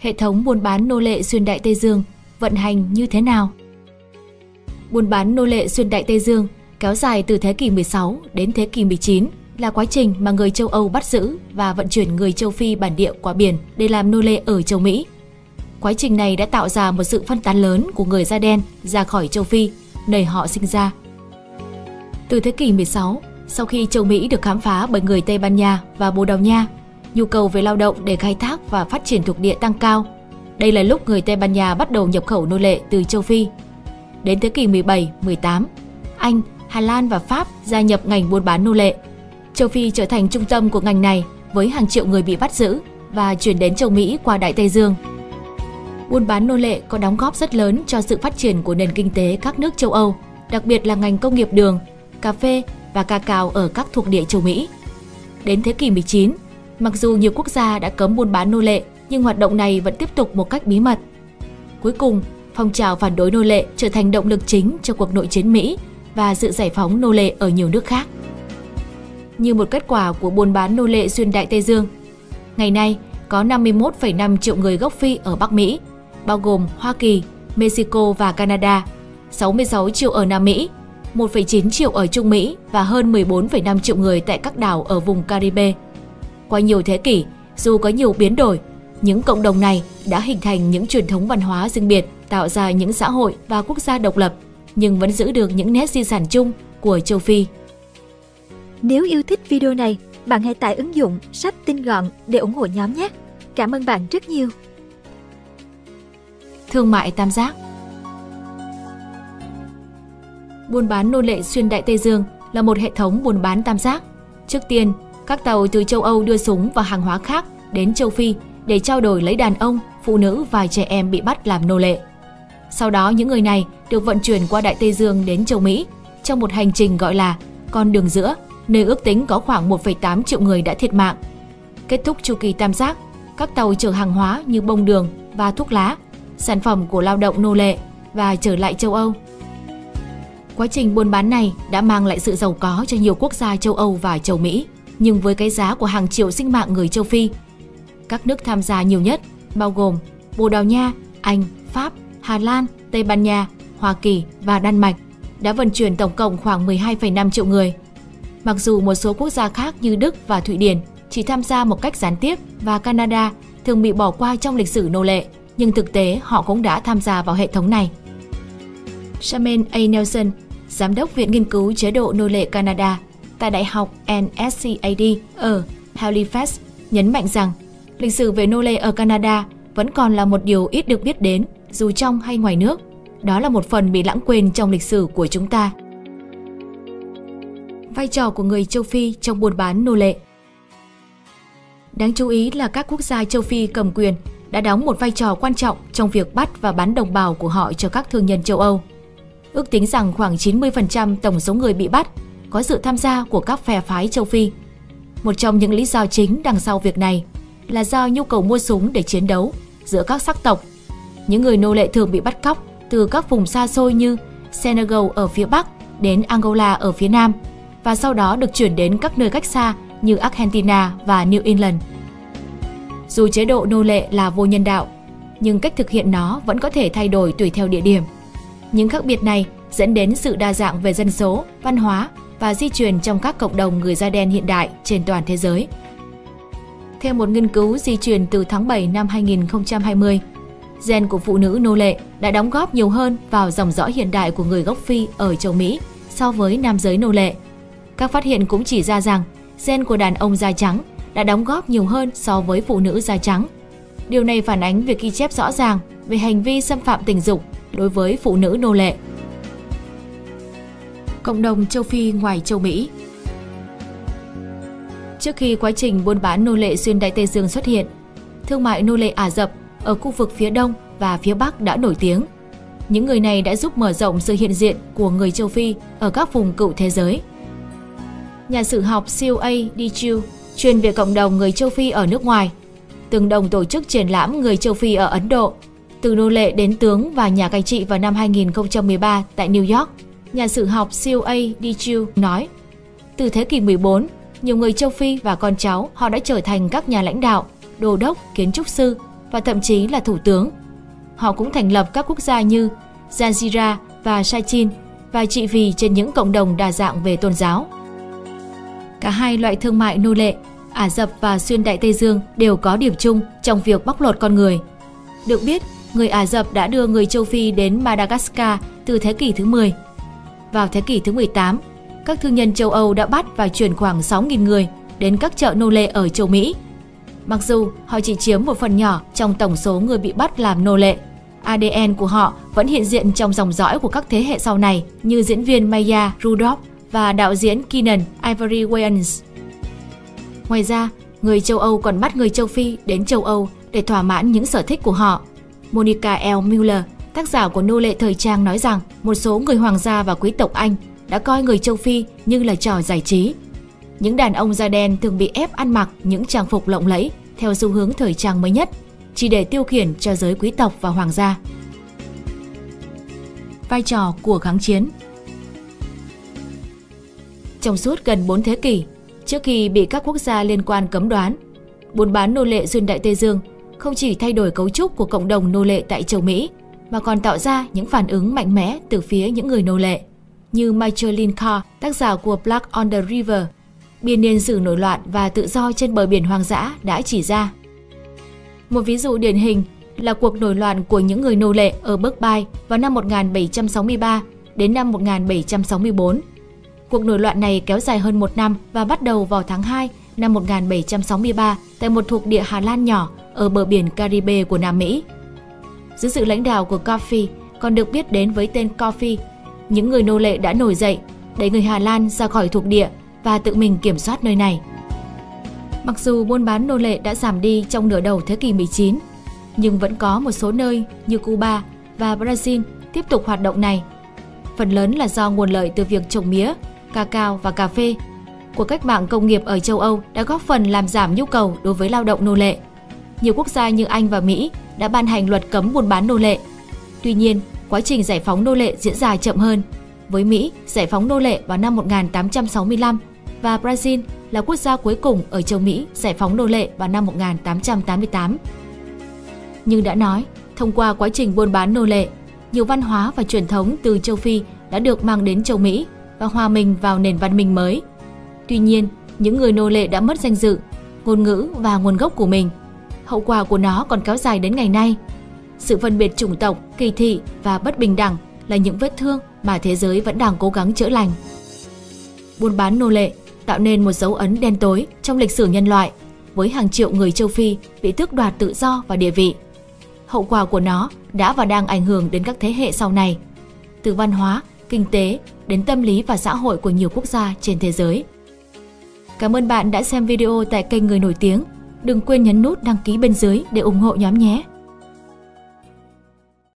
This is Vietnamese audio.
hệ thống buôn bán nô lệ xuyên Đại Tây Dương vận hành như thế nào? Buôn bán nô lệ xuyên Đại Tây Dương kéo dài từ thế kỷ 16 đến thế kỷ 19 là quá trình mà người châu Âu bắt giữ và vận chuyển người châu Phi bản địa qua biển để làm nô lệ ở châu Mỹ. Quá trình này đã tạo ra một sự phân tán lớn của người da đen ra khỏi châu Phi, nơi họ sinh ra. Từ thế kỷ 16, sau khi châu Mỹ được khám phá bởi người Tây Ban Nha và Bồ Đào Nha, nhu cầu về lao động để khai thác và phát triển thuộc địa tăng cao. Đây là lúc người Tây Ban Nha bắt đầu nhập khẩu nô lệ từ châu Phi. Đến thế kỷ 17, 18, Anh, Hà Lan và Pháp gia nhập ngành buôn bán nô lệ. Châu Phi trở thành trung tâm của ngành này với hàng triệu người bị bắt giữ và chuyển đến châu Mỹ qua Đại Tây Dương. Buôn bán nô lệ có đóng góp rất lớn cho sự phát triển của nền kinh tế các nước châu Âu, đặc biệt là ngành công nghiệp đường, cà phê và ca cao ở các thuộc địa châu Mỹ. Đến thế kỷ 19, mặc dù nhiều quốc gia đã cấm buôn bán nô lệ, nhưng hoạt động này vẫn tiếp tục một cách bí mật. Cuối cùng, phong trào phản đối nô lệ trở thành động lực chính cho cuộc nội chiến Mỹ và sự giải phóng nô lệ ở nhiều nước khác. Như một kết quả của buôn bán nô lệ xuyên Đại Tây Dương, ngày nay có 51,5 triệu người gốc Phi ở Bắc Mỹ, bao gồm Hoa Kỳ, Mexico và Canada, 66 triệu ở Nam Mỹ, 1,9 triệu ở Trung Mỹ và hơn 14,5 triệu người tại các đảo ở vùng Caribe. Qua nhiều thế kỷ, dù có nhiều biến đổi, những cộng đồng này đã hình thành những truyền thống văn hóa riêng biệt, tạo ra những xã hội và quốc gia độc lập, nhưng vẫn giữ được những nét di sản chung của châu Phi. Nếu yêu thích video này, bạn hãy tải ứng dụng sách tin gọn để ủng hộ nhóm nhé. Cảm ơn bạn rất nhiều. Thương mại tam giác Buôn bán nô lệ xuyên Đại Tây Dương là một hệ thống buôn bán tam giác. Trước tiên, các tàu từ châu Âu đưa súng và hàng hóa khác đến châu Phi để trao đổi lấy đàn ông, phụ nữ và trẻ em bị bắt làm nô lệ. Sau đó những người này được vận chuyển qua Đại Tây Dương đến châu Mỹ trong một hành trình gọi là con đường giữa, nơi ước tính có khoảng 1,8 triệu người đã thiệt mạng. Kết thúc chu kỳ tam giác, các tàu chở hàng hóa như bông đường và thuốc lá, sản phẩm của lao động nô lệ và trở lại châu Âu. Quá trình buôn bán này đã mang lại sự giàu có cho nhiều quốc gia châu Âu và châu Mỹ, nhưng với cái giá của hàng triệu sinh mạng người châu Phi. Các nước tham gia nhiều nhất bao gồm Bồ Đào Nha, Anh, Pháp, Hà Lan, Tây Ban Nha, Hoa Kỳ và Đan Mạch đã vận chuyển tổng cộng khoảng 12,5 triệu người. Mặc dù một số quốc gia khác như Đức và Thụy Điển chỉ tham gia một cách gián tiếp và Canada thường bị bỏ qua trong lịch sử nô lệ, nhưng thực tế họ cũng đã tham gia vào hệ thống này. Shaman A. Nelson, Giám đốc Viện Nghiên cứu Chế độ Nô lệ Canada tại Đại học NSCAD ở Halifax, nhấn mạnh rằng lịch sử về nô lệ ở Canada vẫn còn là một điều ít được biết đến dù trong hay ngoài nước. Đó là một phần bị lãng quên trong lịch sử của chúng ta. Vai trò của người châu Phi trong buôn bán nô lệ Đáng chú ý là các quốc gia châu Phi cầm quyền đã đóng một vai trò quan trọng trong việc bắt và bán đồng bào của họ cho các thương nhân châu Âu. Ước tính rằng khoảng 90% tổng số người bị bắt có sự tham gia của các phe phái châu Phi. Một trong những lý do chính đằng sau việc này là do nhu cầu mua súng để chiến đấu giữa các sắc tộc. Những người nô lệ thường bị bắt cóc từ các vùng xa xôi như Senegal ở phía Bắc đến Angola ở phía Nam và sau đó được chuyển đến các nơi cách xa như Argentina và New England. Dù chế độ nô lệ là vô nhân đạo, nhưng cách thực hiện nó vẫn có thể thay đổi tùy theo địa điểm. Những khác biệt này dẫn đến sự đa dạng về dân số, văn hóa và di truyền trong các cộng đồng người da đen hiện đại trên toàn thế giới. Theo một nghiên cứu di truyền từ tháng 7 năm 2020, gen của phụ nữ nô lệ đã đóng góp nhiều hơn vào dòng dõi hiện đại của người gốc Phi ở châu Mỹ so với nam giới nô lệ. Các phát hiện cũng chỉ ra rằng gen của đàn ông da trắng đã đóng góp nhiều hơn so với phụ nữ da trắng. Điều này phản ánh việc ghi chép rõ ràng về hành vi xâm phạm tình dục đối với phụ nữ nô lệ. Cộng đồng châu Phi ngoài châu Mỹ Trước khi quá trình buôn bán nô lệ xuyên Đại Tây Dương xuất hiện, thương mại nô lệ Ả Rập ở khu vực phía Đông và phía Bắc đã nổi tiếng. Những người này đã giúp mở rộng sự hiện diện của người châu Phi ở các vùng cựu thế giới. Nhà sử học Siêu Dichu chuyên về cộng đồng người châu Phi ở nước ngoài, từng đồng tổ chức triển lãm người châu Phi ở Ấn Độ từ nô lệ đến tướng và nhà cai trị vào năm 2013 tại New York, nhà sử học COA Dichu nói, từ thế kỷ 14, nhiều người châu Phi và con cháu họ đã trở thành các nhà lãnh đạo, đồ đốc, kiến trúc sư, và thậm chí là thủ tướng. Họ cũng thành lập các quốc gia như Zanzibar và Sachin và trị vì trên những cộng đồng đa dạng về tôn giáo. Cả hai loại thương mại nô lệ, Ả Rập và xuyên Đại Tây Dương đều có điểm chung trong việc bóc lột con người. Được biết, người Ả Rập đã đưa người châu Phi đến Madagascar từ thế kỷ thứ 10. Vào thế kỷ thứ 18, các thương nhân châu Âu đã bắt và chuyển khoảng 6.000 người đến các chợ nô lệ ở châu Mỹ. Mặc dù họ chỉ chiếm một phần nhỏ trong tổng số người bị bắt làm nô lệ, ADN của họ vẫn hiện diện trong dòng dõi của các thế hệ sau này như diễn viên Maya Rudolph và đạo diễn Keenan Ivory Wayans. Ngoài ra, người châu Âu còn bắt người châu Phi đến châu Âu để thỏa mãn những sở thích của họ. Monica L. Mueller, tác giả của Nô lệ thời trang nói rằng một số người hoàng gia và quý tộc Anh đã coi người châu Phi như là trò giải trí. Những đàn ông da đen thường bị ép ăn mặc những trang phục lộng lẫy theo xu hướng thời trang mới nhất, chỉ để tiêu khiển cho giới quý tộc và hoàng gia. Vai trò của kháng chiến Trong suốt gần 4 thế kỷ, trước khi bị các quốc gia liên quan cấm đoán, buôn bán nô lệ xuyên Đại Tây Dương không chỉ thay đổi cấu trúc của cộng đồng nô lệ tại châu Mỹ, mà còn tạo ra những phản ứng mạnh mẽ từ phía những người nô lệ. Như Michael Carr, tác giả của Black on the River, biên niên sử nổi loạn và tự do trên bờ biển hoang dã đã chỉ ra. Một ví dụ điển hình là cuộc nổi loạn của những người nô lệ ở Bắc Bay vào năm 1763 đến năm 1764. Cuộc nổi loạn này kéo dài hơn một năm và bắt đầu vào tháng 2 năm 1763 tại một thuộc địa Hà Lan nhỏ ở bờ biển Caribe của Nam Mỹ. Dưới sự lãnh đạo của Coffee, còn được biết đến với tên Coffee, những người nô lệ đã nổi dậy, đẩy người Hà Lan ra khỏi thuộc địa và tự mình kiểm soát nơi này. Mặc dù buôn bán nô lệ đã giảm đi trong nửa đầu thế kỷ 19, nhưng vẫn có một số nơi như Cuba và Brazil tiếp tục hoạt động này. Phần lớn là do nguồn lợi từ việc trồng mía, cacao và cà phê. Cuộc cách mạng công nghiệp ở châu Âu đã góp phần làm giảm nhu cầu đối với lao động nô lệ. Nhiều quốc gia như Anh và Mỹ đã ban hành luật cấm buôn bán nô lệ. Tuy nhiên, quá trình giải phóng nô lệ diễn ra chậm hơn. Với Mỹ, giải phóng nô lệ vào năm 1865 và Brazil là quốc gia cuối cùng ở châu Mỹ giải phóng nô lệ vào năm 1888. Nhưng đã nói, thông qua quá trình buôn bán nô lệ, nhiều văn hóa và truyền thống từ châu Phi đã được mang đến châu Mỹ và hòa mình vào nền văn minh mới. Tuy nhiên, những người nô lệ đã mất danh dự, ngôn ngữ và nguồn gốc của mình. Hậu quả của nó còn kéo dài đến ngày nay. Sự phân biệt chủng tộc, kỳ thị và bất bình đẳng là những vết thương mà thế giới vẫn đang cố gắng chữa lành. Buôn bán nô lệ tạo nên một dấu ấn đen tối trong lịch sử nhân loại, với hàng triệu người châu Phi bị tước đoạt tự do và địa vị. Hậu quả của nó đã và đang ảnh hưởng đến các thế hệ sau này, từ văn hóa, kinh tế đến tâm lý và xã hội của nhiều quốc gia trên thế giới. Cảm ơn bạn đã xem video tại kênh Người Nổi Tiếng. Đừng quên nhấn nút đăng ký bên dưới để ủng hộ nhóm nhé!